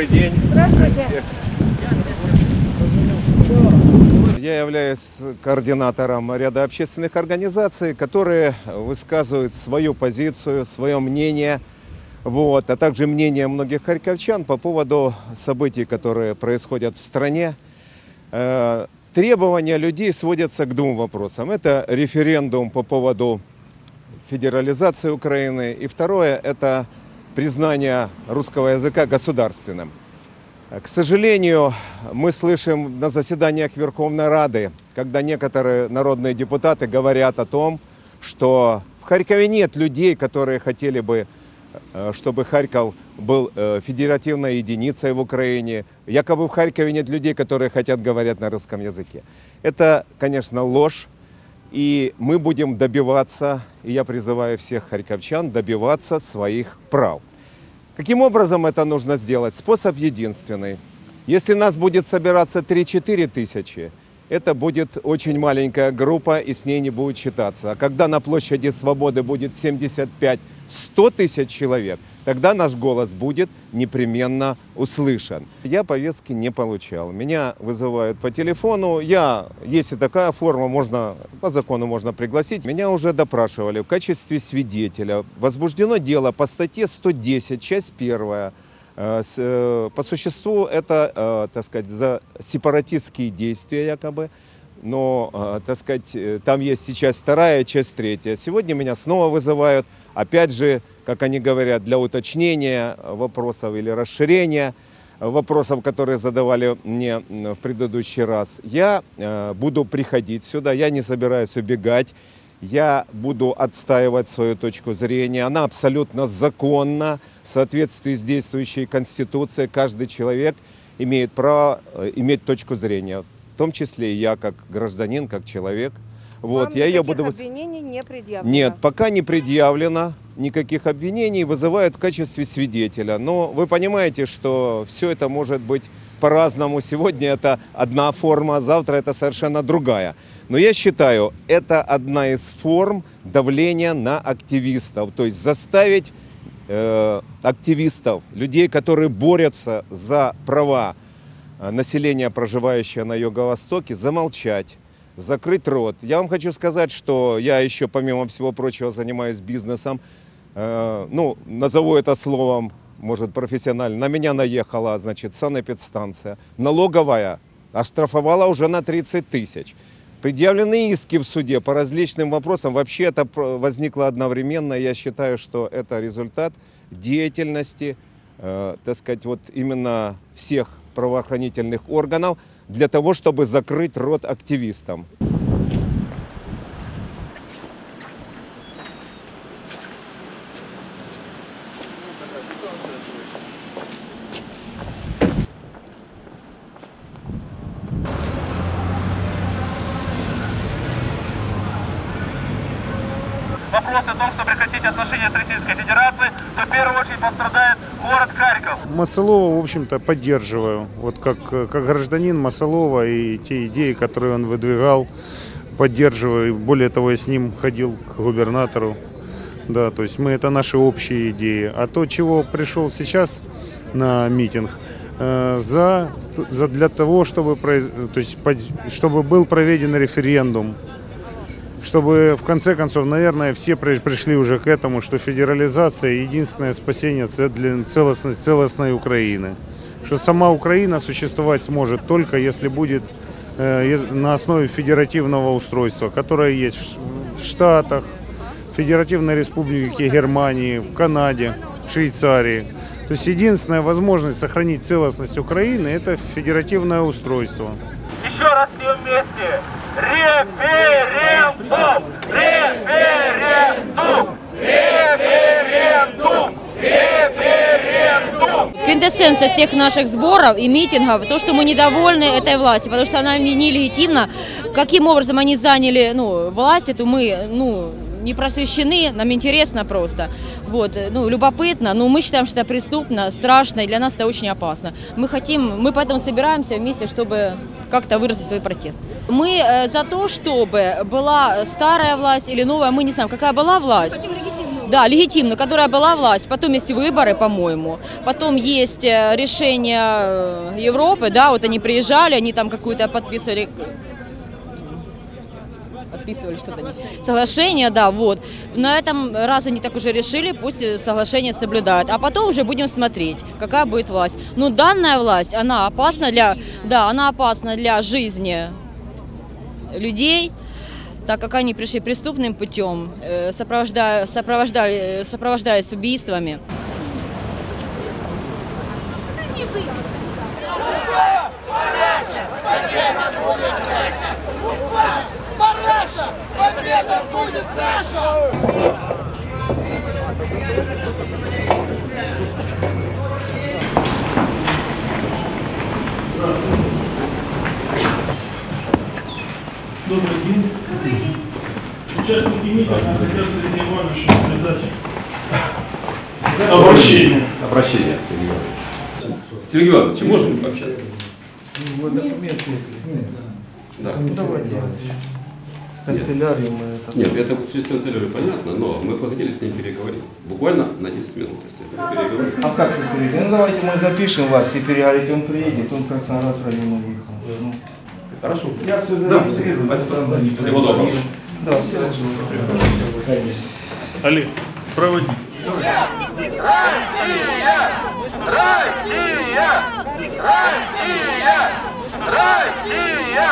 Добрый день. Здравствуйте. Я являюсь координатором ряда общественных организаций, которые высказывают свою позицию, свое мнение, вот, а также мнение многих харьковчан по поводу событий, которые происходят в стране. Э, Требования людей сводятся к двум вопросам. Это референдум по поводу федерализации Украины. И второе – это признание русского языка государственным. К сожалению, мы слышим на заседаниях Верховной Рады, когда некоторые народные депутаты говорят о том, что в Харькове нет людей, которые хотели бы, э, чтобы Харьков был э, федеративной единицей в Украине. Якобы в Харькове нет людей, которые хотят говорить на русском языке. Это, конечно, ложь. И мы будем добиваться, и я призываю всех харьковчан добиваться своих прав. Каким образом это нужно сделать? Способ единственный. Если нас будет собираться 3-4 тысячи, это будет очень маленькая группа, и с ней не будет считаться. А когда на площади Свободы будет 75-100 тысяч человек, тогда наш голос будет непременно услышан. Я повестки не получал. Меня вызывают по телефону. Я, если такая форма, можно, по закону можно пригласить. Меня уже допрашивали в качестве свидетеля. Возбуждено дело по статье 110, часть первая. Э, с- э, По существу это, э, так сказать, за сепаратистские действия якобы. Но, э, так сказать, э, там есть часть вторая, часть третья. Сегодня меня снова вызывают, опять же, как они говорят, для уточнения вопросов или расширения вопросов, которые задавали мне в предыдущий раз. Я э, буду приходить сюда, я не собираюсь убегать. Я буду отстаивать свою точку зрения. Она абсолютно законна. В соответствии с действующей Конституцией каждый человек имеет право э, иметь точку зрения. Том числе и я, как гражданин, как человек. Вот, Вам я ее буду... обвинений не предъявлено. нет, пока не предъявлено никаких обвинений, вызывают в качестве свидетеля. Но вы понимаете, что все это может быть по-разному. Сегодня это одна форма, завтра это совершенно другая. Но я считаю, это одна из форм давления на активистов. То есть заставить э, активистов, людей, которые борются за права э, населения, проживающего на Юго-Востоке, замолчать, закрыть рот. Я вам хочу сказать, что я еще, помимо всего прочего, занимаюсь бизнесом. Э, ну, назову это словом, может, профессионально. На меня наехала, значит, санэпидстанция. Налоговая оштрафовала уже на 30 тысяч. Предъявлены иски в суде по различным вопросам. Вообще это возникло одновременно. Я считаю, что это результат деятельности, э, так сказать, вот именно всех правоохранительных органов для того, чтобы закрыть рот активистам. Вопрос о том, что прекратить отношения с Российской Федерацией, то в первую очередь пострадает город Харьков. Масалова, в общем-то, поддерживаю. Вот как, как гражданин Масалова и те идеи, которые он выдвигал, поддерживаю. Более того, я с ним ходил к губернатору. Да, то есть мы это наши общие идеи. А то, чего пришел сейчас на митинг, э, за, за для того, чтобы, то есть, чтобы был проведен референдум, чтобы в конце концов, наверное, все при- пришли уже к этому, что федерализация единственное спасение для целостности, целостной Украины. Что сама Украина существовать сможет только если будет э, на основе федеративного устройства, которое есть в Штатах, Федеративной Республике Германии, в Канаде, в Швейцарии. То есть единственная возможность сохранить целостность Украины – это федеративное устройство. Еще раз все вместе. Референдум! Референдум! Квинтэссенция всех наших сборов и митингов, то, что мы недовольны этой властью, потому что она не- нелегитимна. Каким образом они заняли ну, власть, эту мы ну, не просвещены, нам интересно просто. Вот, ну, любопытно, но мы считаем, что это преступно, страшно, и для нас это очень опасно. Мы хотим, мы поэтому собираемся вместе, чтобы как-то выразить свой протест. Мы э, за то, чтобы была старая власть или новая, мы не знаем, какая была власть. Да, легитимно, которая была власть. Потом есть выборы, по-моему. Потом есть э, решение э, Европы, да, вот они приезжали, они там какую-то подписывали подписывали что-то, соглашение, да, вот. На этом раз они так уже решили, пусть соглашение соблюдают. А потом уже будем смотреть, какая будет власть. Ну, данная власть, она опасна для, да, она опасна для жизни людей, так как они пришли преступным путем, э, сопровождая, сопровождали, э, сопровождаясь убийствами. Будет наша! Добрый день. Участники митинга хотят Сергею Ивановичу передать обращение. Обращение, Сергей Иванович. Сергей Иванович, можем пообщаться? Да. Канцелярию мы это... Нет, это через канцелярию понятно, но мы бы хотели с ним переговорить. Буквально на 10 минут, если вы переговорите. А как вы перейдете? Ну давайте мы запишем вас и переговорите, он приедет, он в Красноград район уехал. Ну, Хорошо. я все Да, зарегистрирую. спасибо. там, Всего доброго. Да, доброго. Конечно. Олег, проводи. Россия! Россия! Россия!